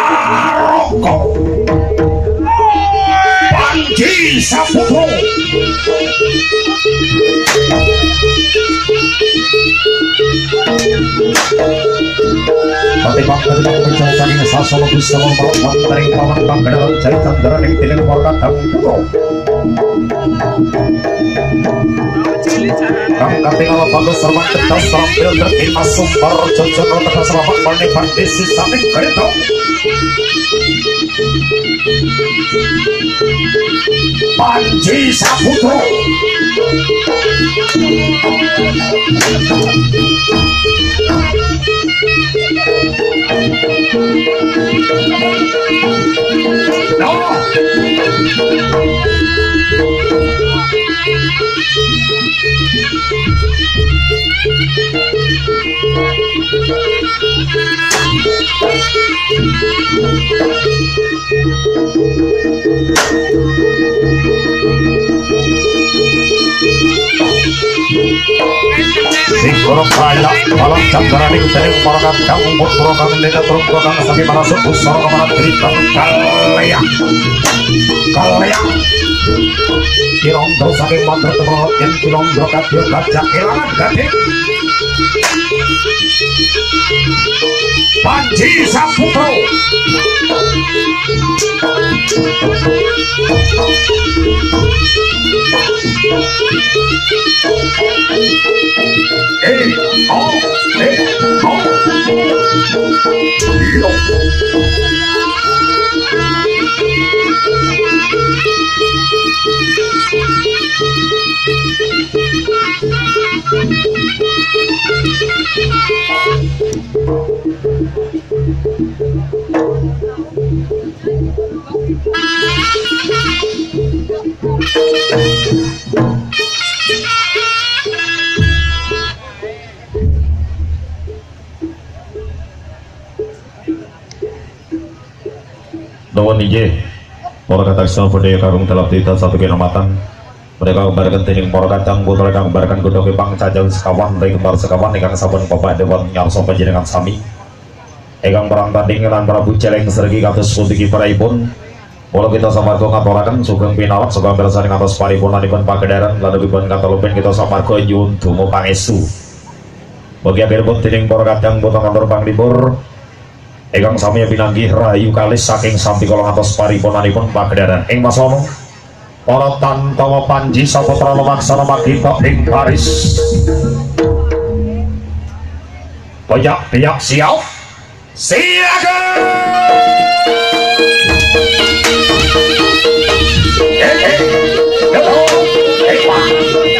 Barocco Banchisa Putro చరితం ధరని తెలుగు పొరగా తప్పుతో Kang katingal bagus serba ketas terampil terima sumber jojono tegas selamat pandisi samping kereta Panji Saputro. Singkoro Kalau palang kalaya Kirondro saking mantra temrot yang kirondro kadyo gajah kelangan gading. Panji Saputro sama berdaya karung dalam tita satu kinomatan mereka kembalikan tinggi por kacang putra kang kembalikan gudang kepang cajang sekawan ring bar sekawan ikan sabun bapak dewan nyarso panjenengan sami. Ikan perang tanding lan prabu celeng sergi kados sutiki pun Walau kita samargo ngaturakan sugeng pinawat sugeng bersani ngatos paripun lanipun pagedaran lalu pilihan kata lupin kita samargo nyun dungo pangesu bagi akhir pun tining por kacang botong kantor pang libur Egang sami pinanggih rayu kalis saking sampi kala ngantos paripurnanipun pagedaran ing masono para tantawa panji saputra lumaksana magita ing Paris. Payak-payak siap. Eh, eh, yo, eh,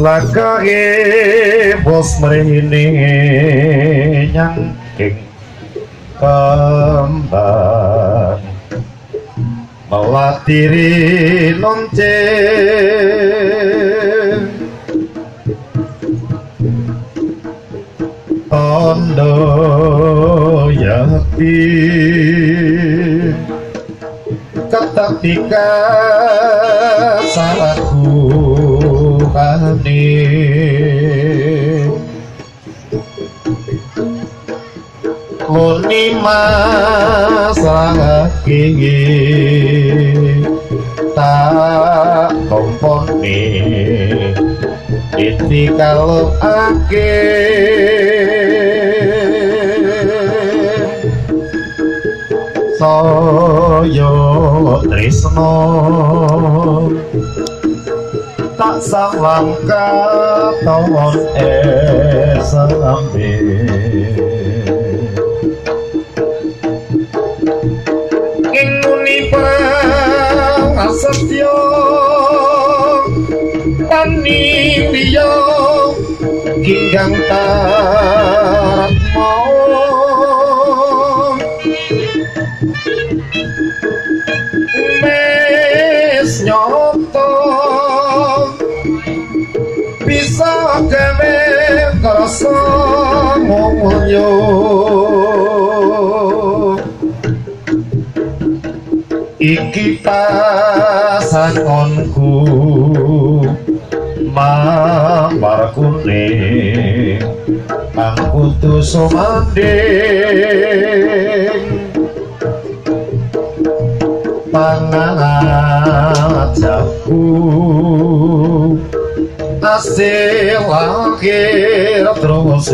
lagake bos merinding melatiri nonce tondo yati ketika salahku kane Muni masrangake tak Jikalau akhir Soyo Trisno. Tak sawang katon esambe eh, ing muni prasetyo liya kinggang taratmo mes nyoto. Bisa gawe krasa mulya iki pasangonku mamar kuning kang kudu sumanding pangajaku hasil akhir terus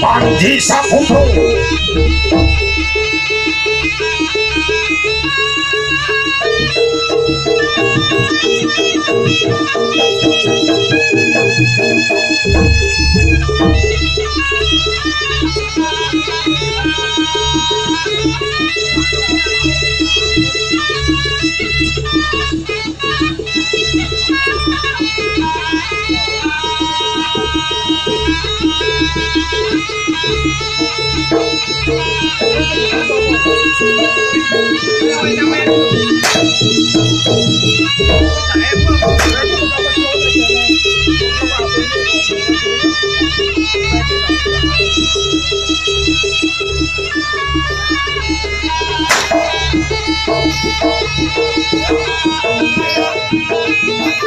Bandiza comprou Thank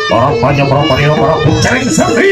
Barang banyak barang panino barang bucering sepi.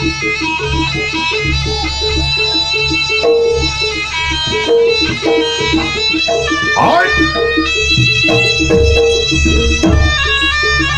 All right.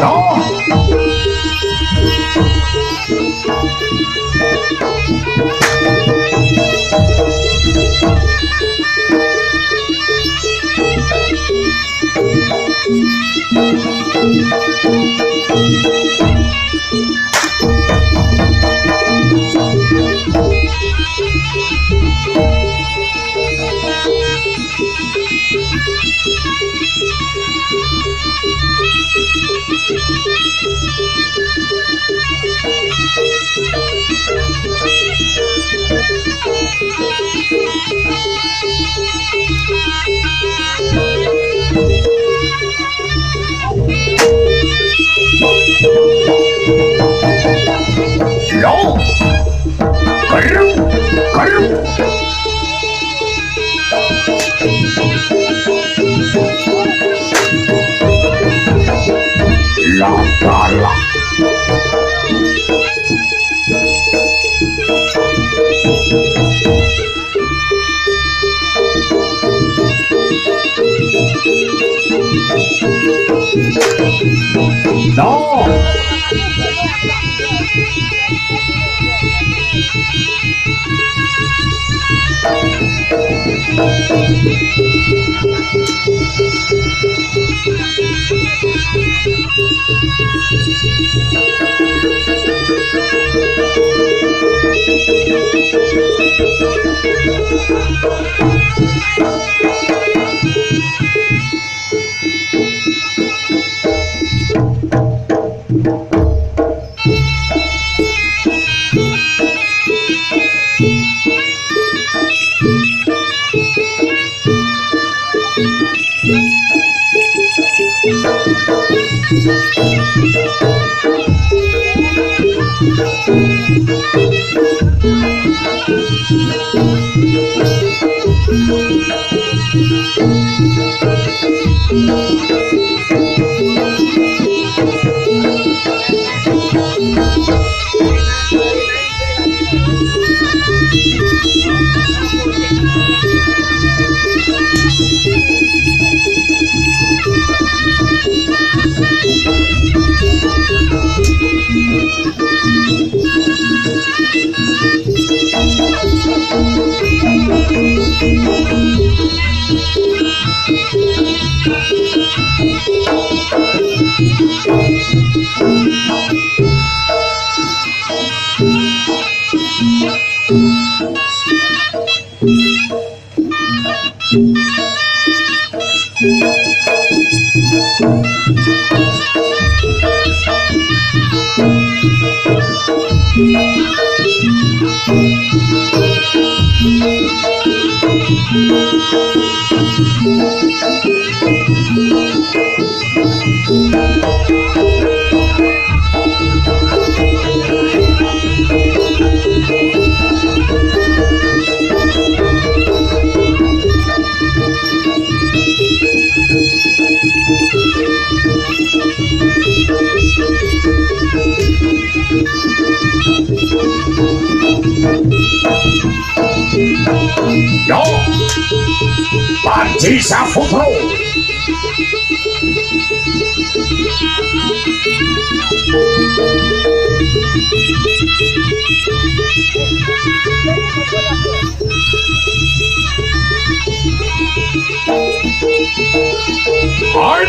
No! 绕，赶路，赶路，绕大了。No. Yo, war dieser Fußball. Hard.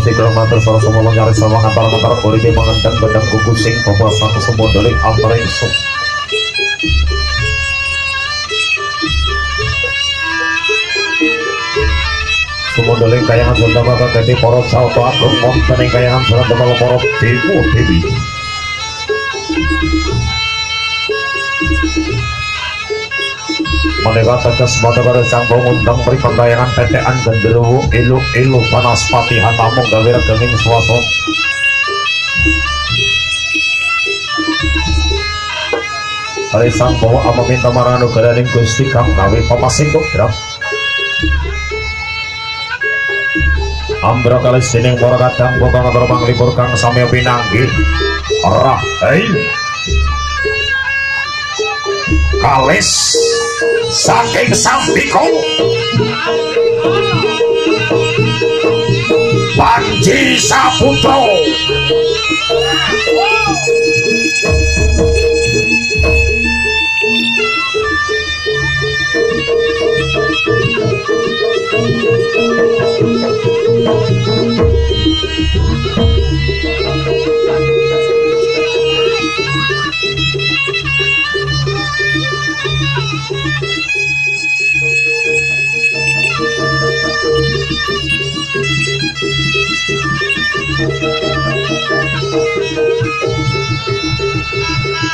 Si kula matur sareng semono sama antar-antar uripe mangendang badan kuku sing pepasan semua dari antara ingsun. Sumundeling kayangan Sunda Mata Dadi para Salto Agung wonten yang kayangan Sunda Mata para Dewa Dewi menika teges madakare sang pengundang pripun tayangan tetekan genderuwo ilu-ilu panas pati hatamu gawir regenging suatu Hari sang bawa apa minta marano garaning gusti kang papa pamasing kodrat ya? Ambra kali sining para kadang bokong atur libur kang sami pinanggih. Rahel. Kalis saking sambiko. Panji Saputra. Come on.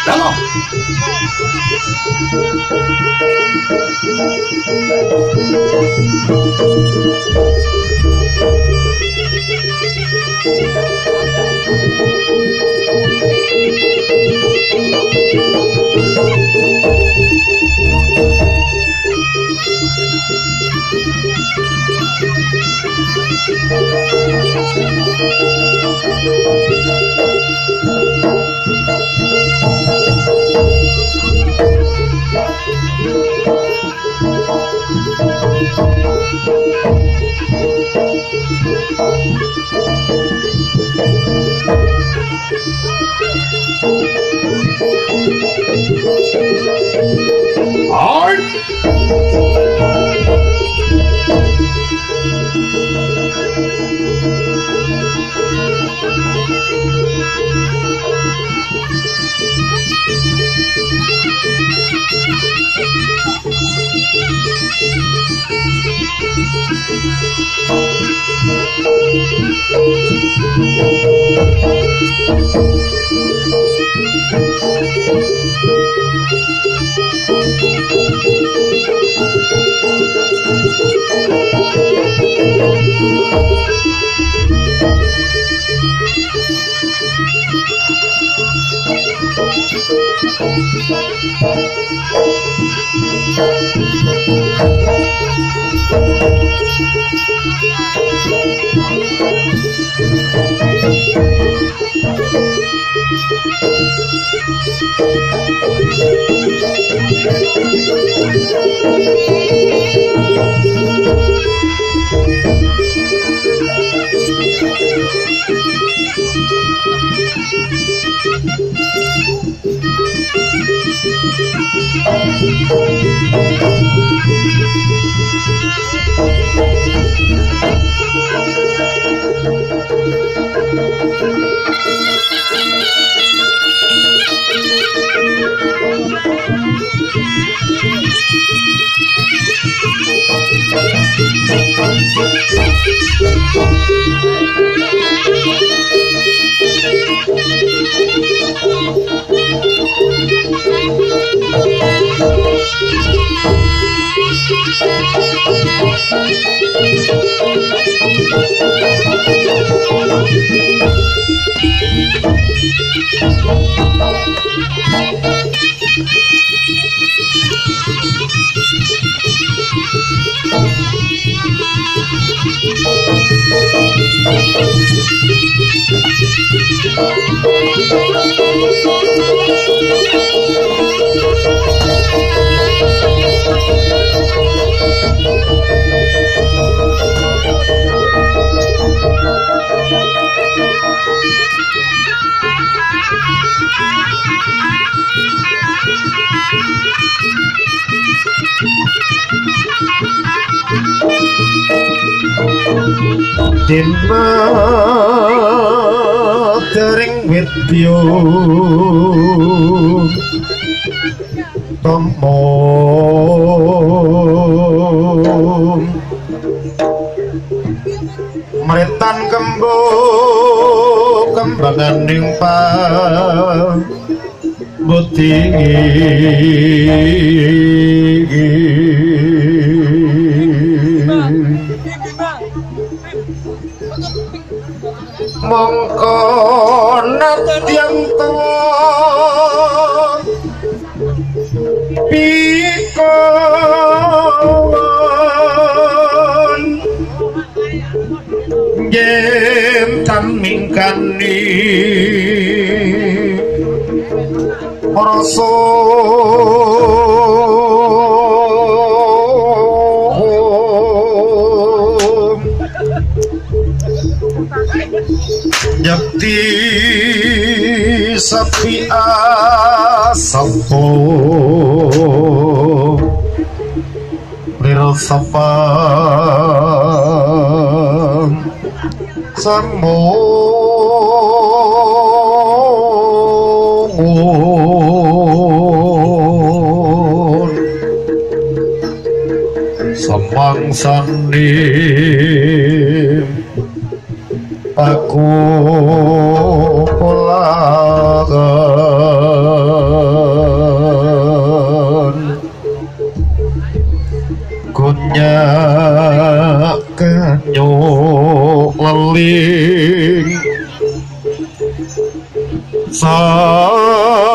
来喽！Thank you. Dina tering widya Tomo. Meretan kembo kembanganing pa mongko natyang pikon Samo Samang sandi leling sangat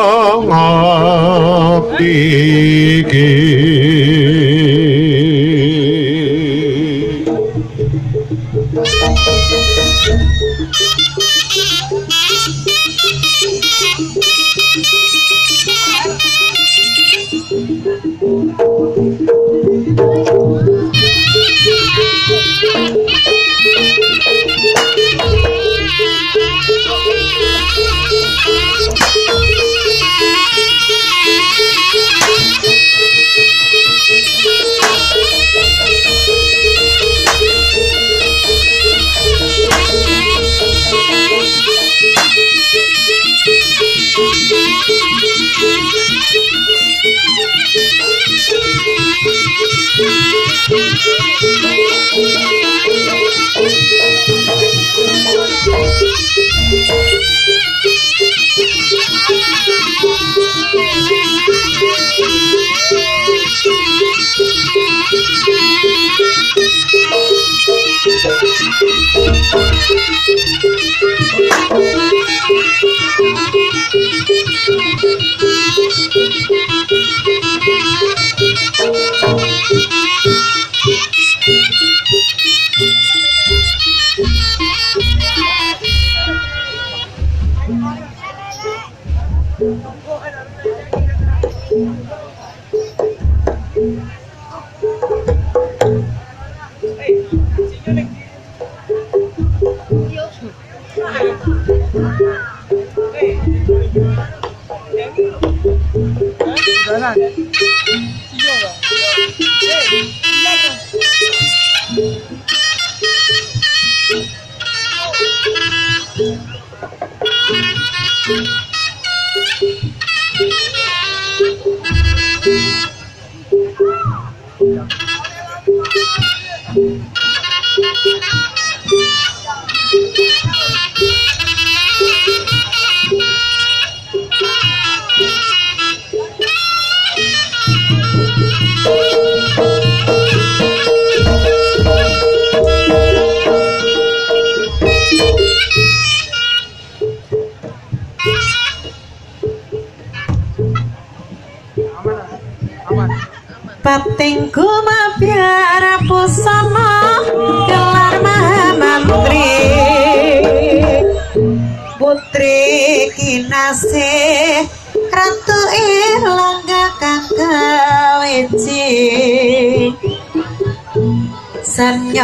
Patingku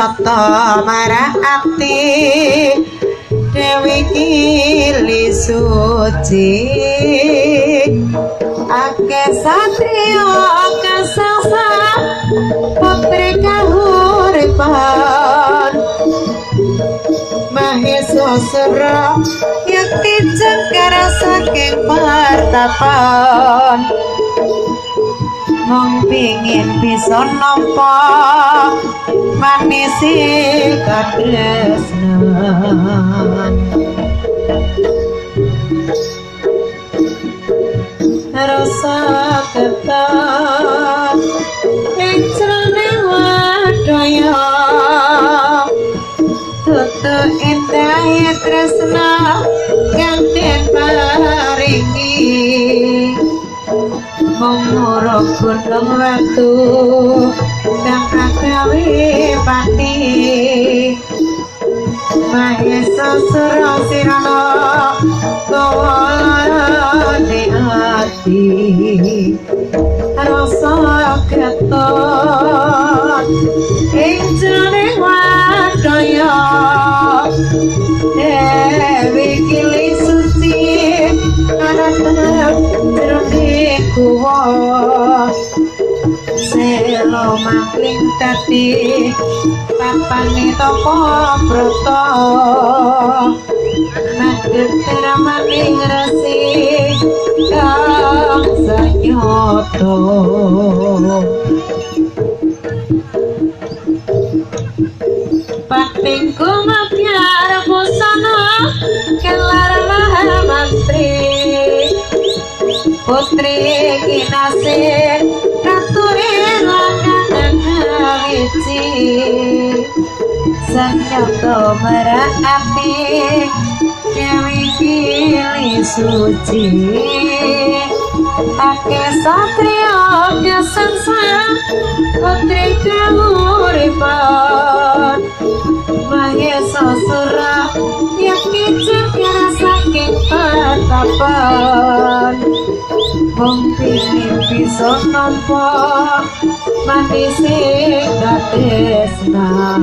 Sanyata marah ati Dewi Kili Suci. Ake satrio kesasa Putri kahuripan Mahesosro Yakti cengkara saking partapan mong pingin bisa nopo manisi katresnan rasa ketat ing jroning wadaya tutu indah tresna kang hari ini. Menguruk gunung watu Kang agawe pati. Mahesa sura sirana Kawala di hati Rasa ketot Ing jane wadaya Dewi kuwa Selo mangling tadi Papane toko broto. Naged ramaning resi Kang sanyoto Patingku mabiar busana Kelar Putri kinasih Ratu ilangan wici Sanyoto merah api Dewi kili suci Ake satria ake sansaya Ake kemuripan Mahesa sura Yaki cekera saking tatapan Wong pingin bisa nampa Mati sing katresnan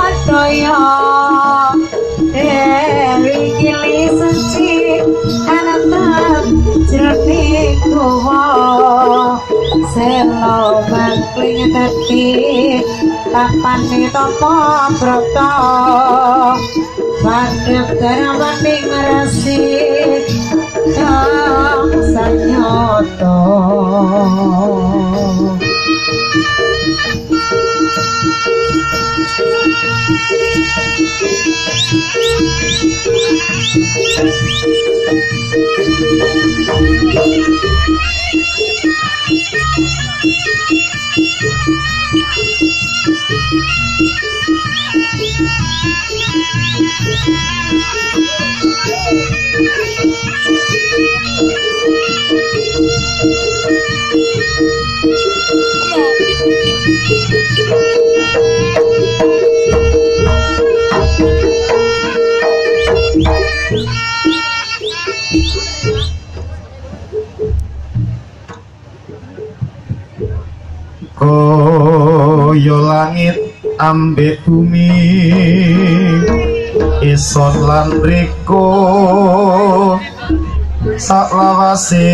wadaya Dewi kili suci Anatap jernih kuwa. Selo mangkling dadi tapane topo broto. Pandep darawani ngerasi Yang sanyoto Ambek bumi ison lan riko saklawase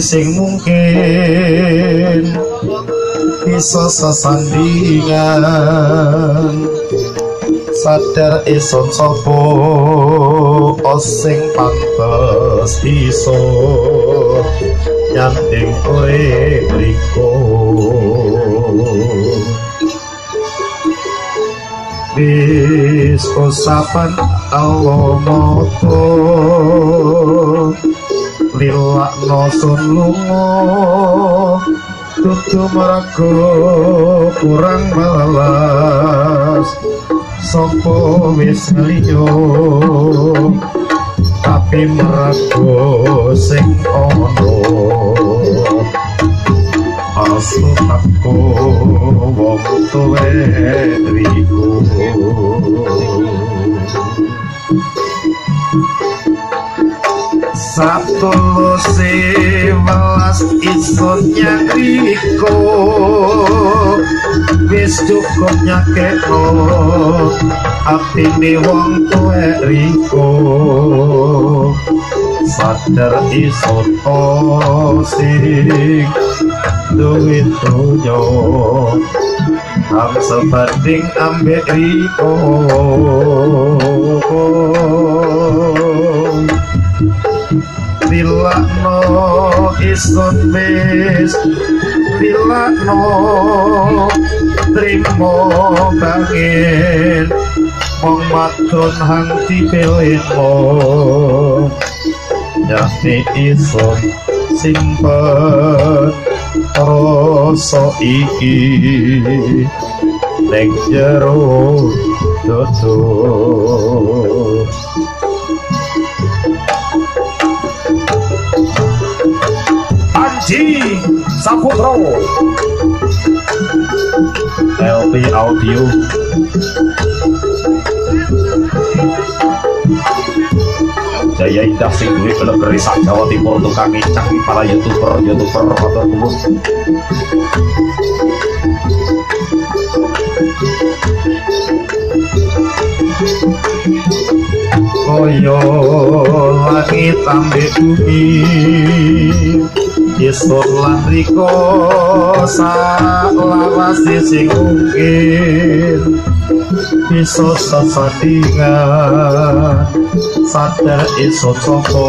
sing mungkin bisa sesandingan. Sadar ison sopo osing pantes iso nyanding kowe mriko usapan Allah moto lilakno sun lunga. Tutu marago kurang malas. Sopo wis liyo tapi marago sing ono satu sewelas isun nyakriko wis cukup nyakeko atine wong tuwe riko sadar isun sing duit tunyo am sebanding ambek riko dilakno isun wis dilakno trimo bangin mong matun hang dipilihmu yakni isun simpen rasa iki ning jero dodo Panji Saputro LP Audio. Jaya Indah sing duwe sak Jawa Timur tukang ngicak para youtuber youtuber motor kumpul Koyo langit ambek bumi Isur lan riko saklawase sing mungkin. Bisa sesandingan sadar iso soko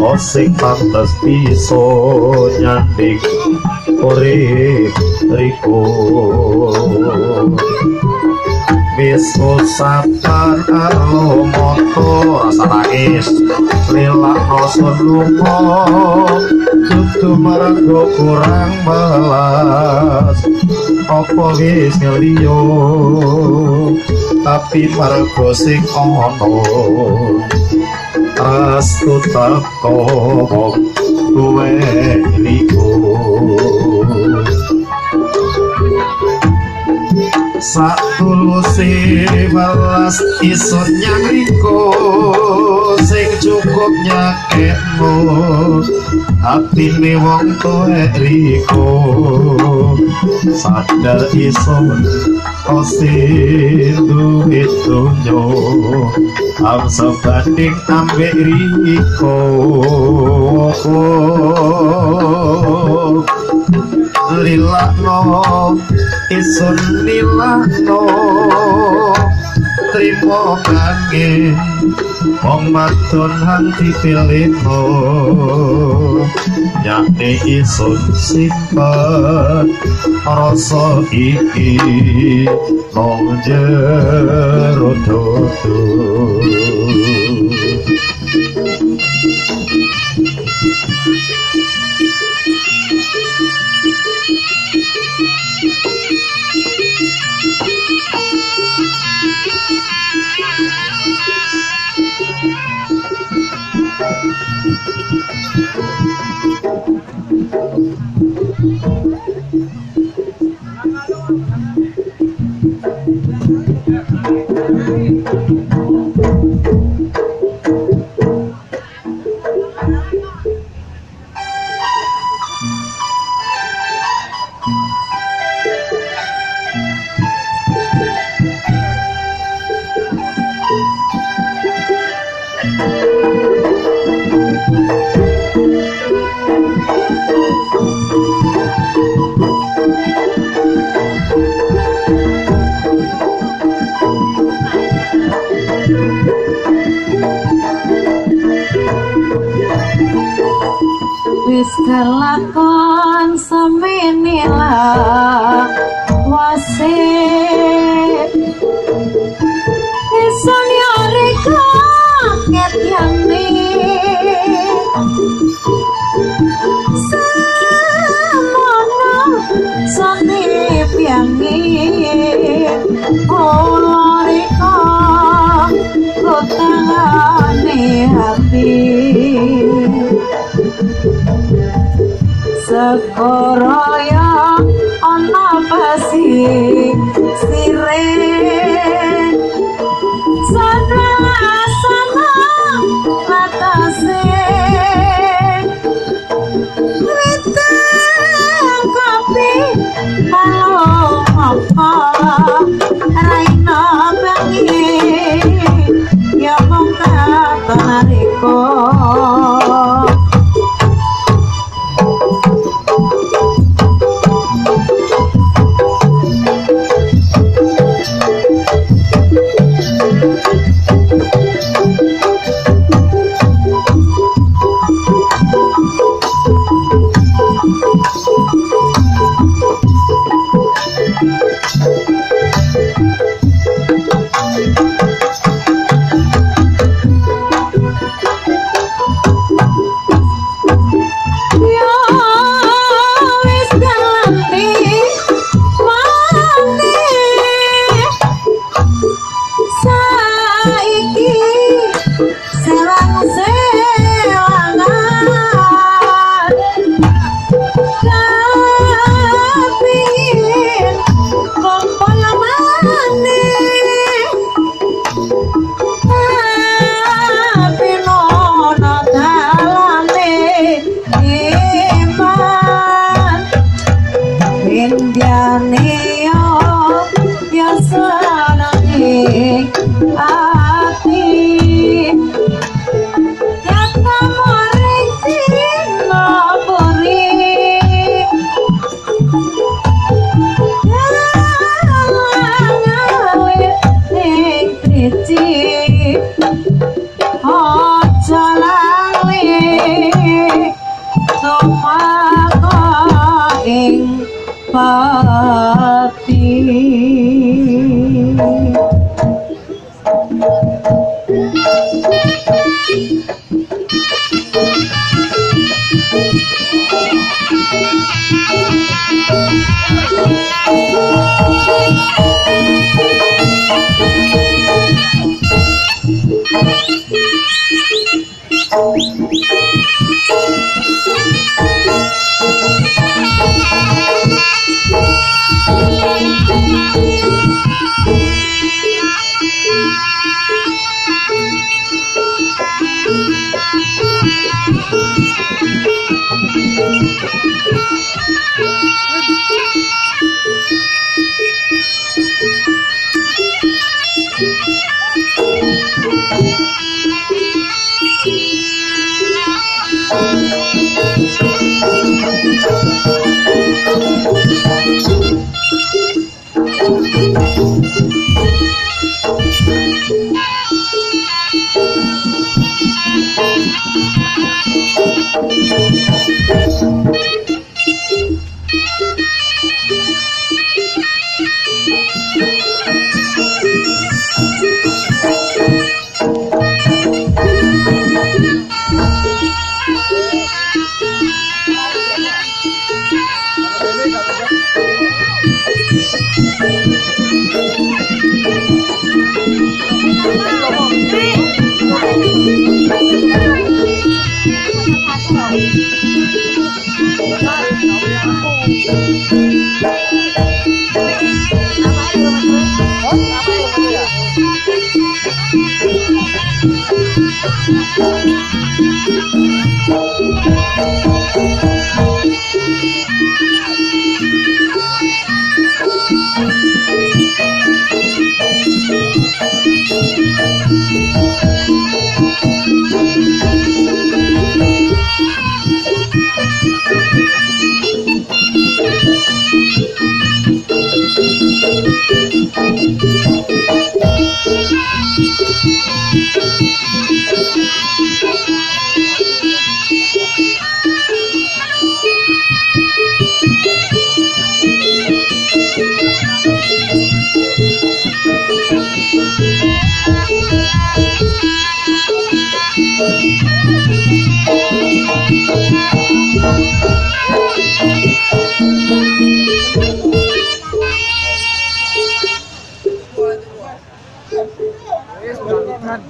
osing pantes bisa nyanding urip riko wis usapan alo moto rasa nangis lilak nosun lupa tutu meranggo kurang belas apa wis ngeliyo tapi mergo sing ono Astu teko kuwe liku Satuluse balas isun nyakriko sing cukup nyaketmu atine wong tuwe riko sadar isun osin duit dunyo Aso batik ambek riko. Lilakno isun lilakno. Trimo kangen wong wadon nganti pilihmu yakni isun sipet rasa iki nong jerodotu Sekoro yang ono pasi sirih. sun. Yan.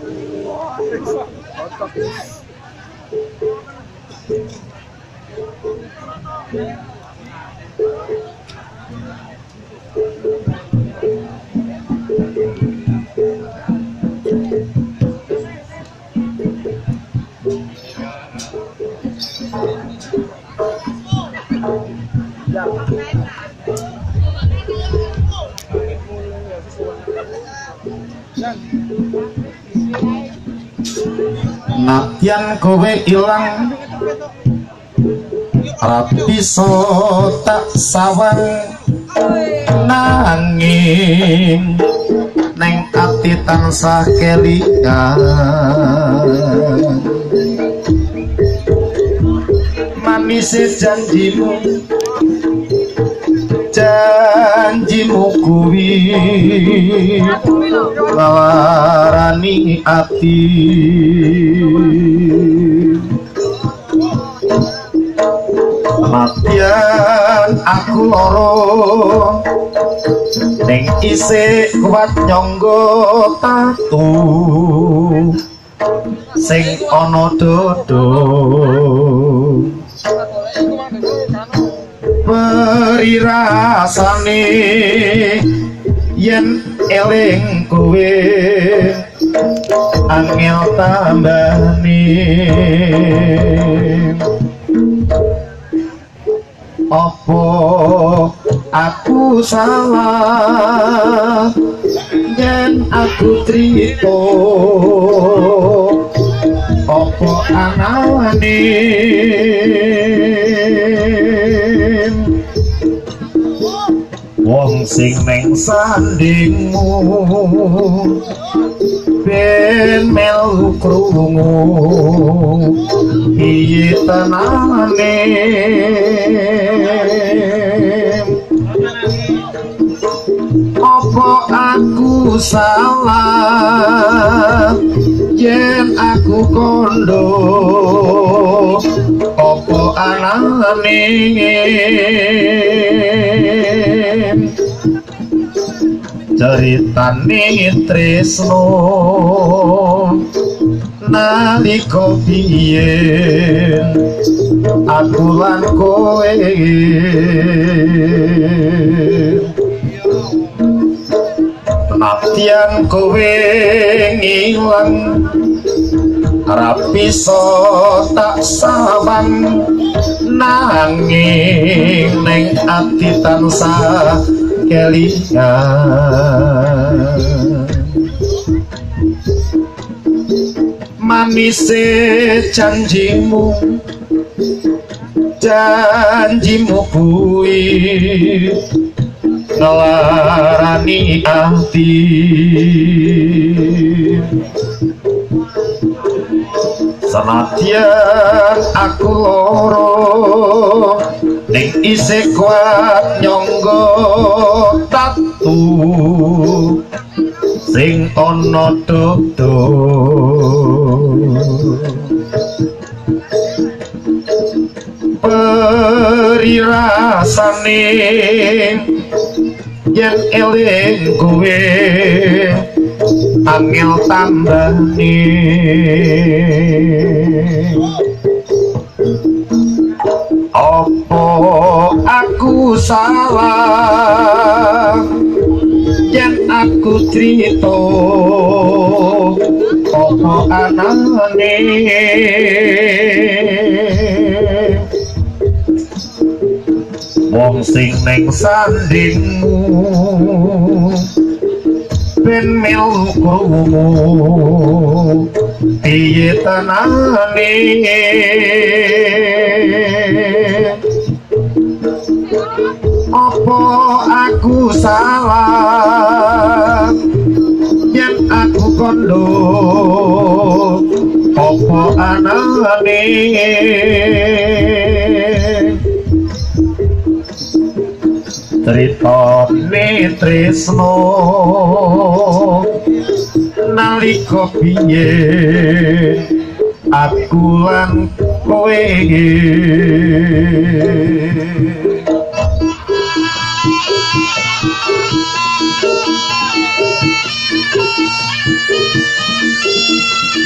Otak. Kowe ilang. Rapi so tak sawang Nanging Neng ati tansah kelingan Manis janjimu Janjimu kuwi Lawarani ati. Matian aku loro. Ning isik kuat nyonggo tatu. Sing ana dodo Perirasane. Yen eling kowe angel tambani apa aku salah? Yen aku trito apa anane sing neng sandingmu. Ben melu krungu. Piye tenane. Apa aku salah? Yen aku kondo. Apa anane ceritane tresno. Nalika biyen aku lan kowe. Natyan kowe ngilang rapi so tak saban nanging neng ati tansah kelingan manise janjimu janjimu kuwi. Ngelarani ati. Senadyan aku loro ning isih kuat nyangga tatu. Sing ana dodo perirasane yen eling kowe angel tambani salah. Yang aku cerita apa anane. Wong sing neng sandingmu ben melu kowo piye tenane apa aku salah? Yen aku kondo apa anane? Cerita Trisno nalika piye? Aku lan kowe Música